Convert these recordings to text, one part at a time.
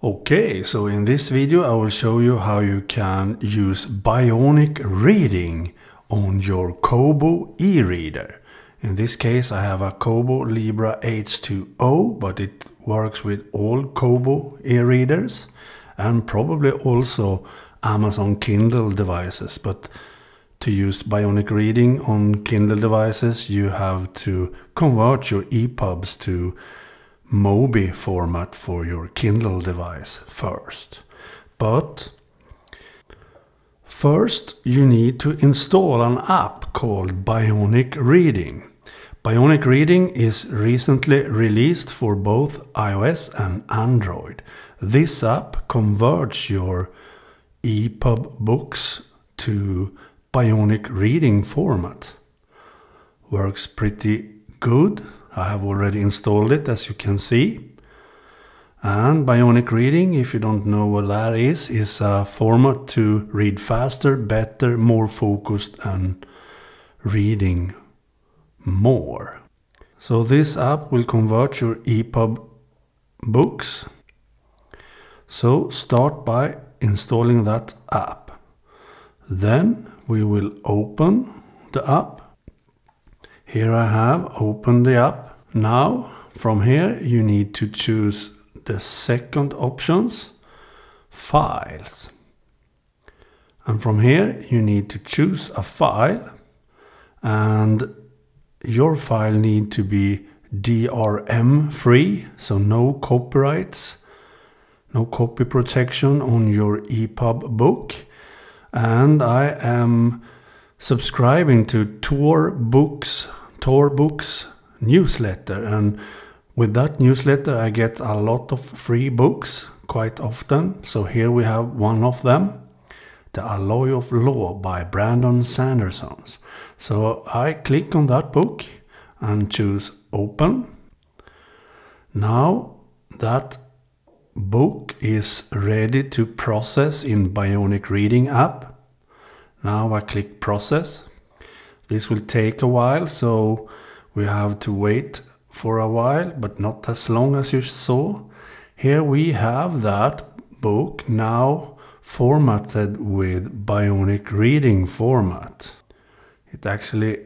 Okay, so in this video I will show you how you can use bionic reading on your Kobo e-reader. In this case I have a Kobo Libra H2O, but it works with all Kobo e-readers and probably also Amazon Kindle devices. But to use bionic reading on Kindle devices you have to convert your EPUBs to Mobi format for your Kindle device first. But first you need to install an app called Bionic Reading. Bionic Reading is recently released for both iOS and Android. This app converts your EPUB books to Bionic Reading format. Works pretty good I have already installed it as you can see. And Bionic Reading, if you don't know what that is, is a format to read faster, better, more focused and reading more. So this app will convert your EPUB books. So start by installing that app. Then we will open the app. Here I have opened the app now from here you need to choose the second options, files. And from here you need to choose a file and your file need to be DRM free, so no copyrights, no copy protection on your EPUB book. And I am subscribing to Tor Books, Tor Books newsletter. And with that newsletter, I get a lot of free books quite often. So here we have one of them. The Alloy of Law by Brandon Sanderson. So I click on that book and choose open. Now that book is ready to process in Bionic Reading app. Now I click process. This will take a while, so we have to wait for a while, but not as long as you saw. Here we have that book now formatted with bionic reading format. It actually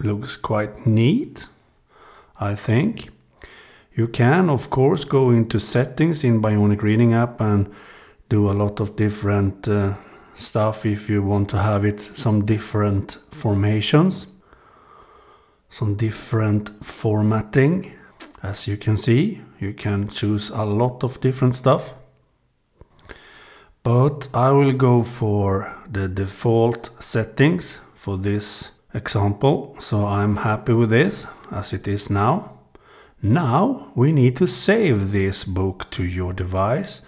looks quite neat, I think. You can, of course, go into settings in Bionic Reading app and do a lot of different uh, stuff if you want to have it some different formations some different formatting. As you can see, you can choose a lot of different stuff. But I will go for the default settings for this example. So I'm happy with this as it is now. Now we need to save this book to your device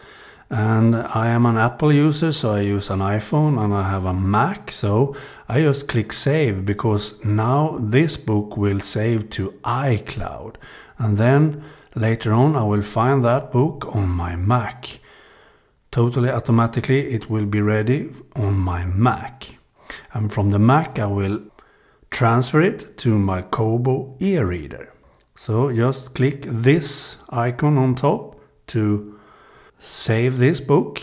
and I am an Apple user so I use an iPhone and I have a Mac so I just click save because now this book will save to iCloud and then later on I will find that book on my Mac. Totally automatically it will be ready on my Mac and from the Mac I will transfer it to my Kobo e-reader. So just click this icon on top to save this book.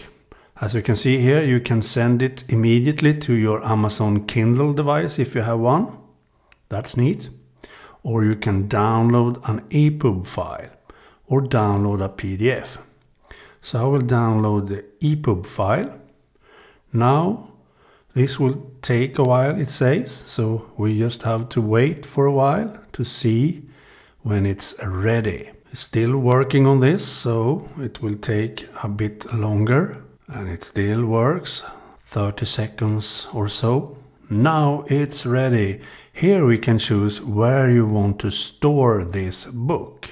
As you can see here, you can send it immediately to your Amazon Kindle device if you have one. That's neat. Or you can download an EPUB file or download a PDF. So I will download the EPUB file. Now this will take a while it says, so we just have to wait for a while to see when it's ready. Still working on this, so it will take a bit longer. And it still works, 30 seconds or so. Now it's ready. Here we can choose where you want to store this book.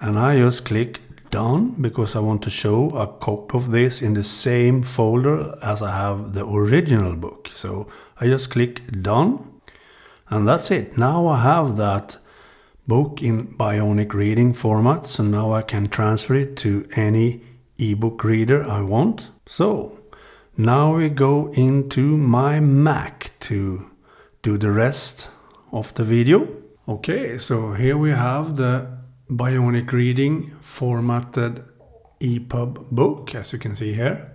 And I just click done because I want to show a copy of this in the same folder as I have the original book. So I just click done and that's it. Now I have that book in bionic reading format so now I can transfer it to any ebook reader I want. So now we go into my Mac to do the rest of the video. Okay, so here we have the bionic reading formatted EPUB book, as you can see here.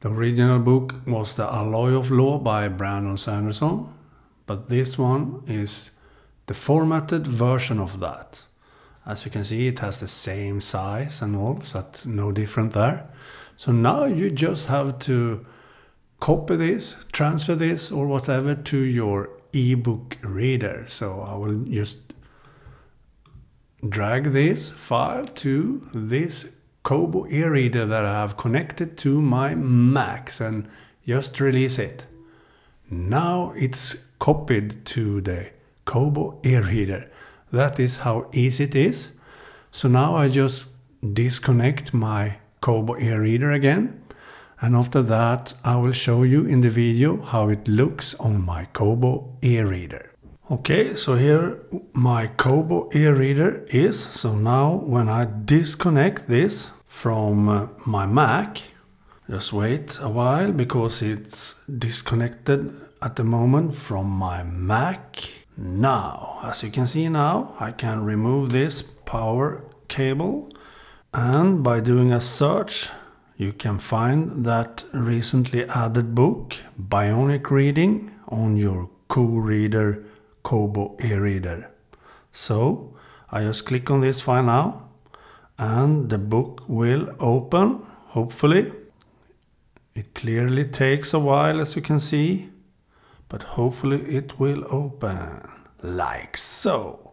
The original book was The Alloy of Law by Brandon Sanderson, but this one is the formatted version of that. As you can see, it has the same size and all, so no different there. So now you just have to copy this, transfer this or whatever to your ebook reader. So I will just drag this file to this Kobo e-reader that I have connected to my Macs and just release it. Now it's copied to the Kobo e-reader. That is how easy it is. So now I just disconnect my Kobo e-reader again. And after that, I will show you in the video how it looks on my Kobo e-reader. Okay, so here my Kobo e-reader is. So now when I disconnect this from uh, my Mac, just wait a while because it's disconnected at the moment from my Mac. Now, as you can see now, I can remove this power cable and by doing a search you can find that recently added book Bionic Reading on your co-reader Kobo e-reader. So I just click on this file now and the book will open hopefully. It clearly takes a while as you can see but hopefully it will open like so.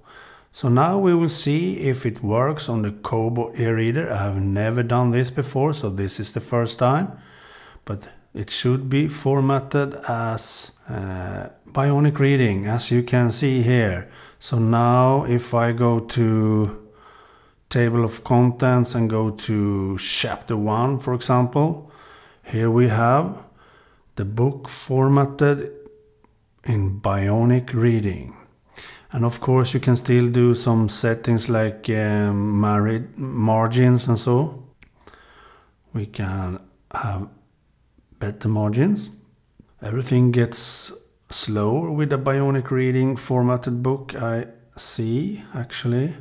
So now we will see if it works on the Kobo e-reader. I have never done this before, so this is the first time. But it should be formatted as uh, bionic reading, as you can see here. So now if I go to table of contents and go to chapter 1, for example, here we have the book formatted in bionic reading. And of course you can still do some settings like um, margins and so. We can have better margins. Everything gets slower with a bionic reading formatted book I see actually.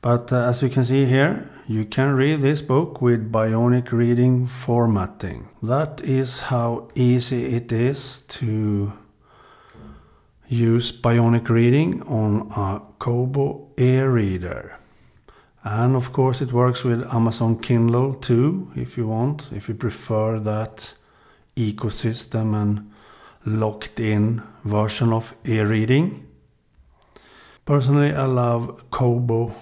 But uh, as you can see here you can read this book with bionic reading formatting. That is how easy it is to use bionic reading on a Kobo e-reader. And of course it works with Amazon Kindle too, if you want, if you prefer that ecosystem and locked in version of e-reading. Personally, I love Kobo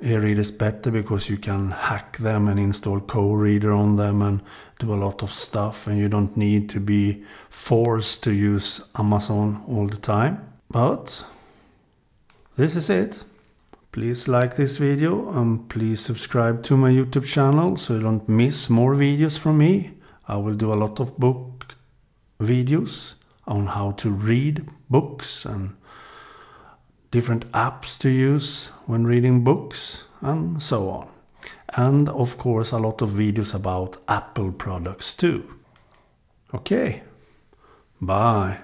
e-readers better because you can hack them and install KOReader on them and do a lot of stuff and you don't need to be forced to use Amazon all the time. But this is it. Please like this video and please subscribe to my YouTube channel so you don't miss more videos from me. I will do a lot of book videos on how to read books and different apps to use when reading books and so on. And of course a lot of videos about Apple products too. Okay, bye.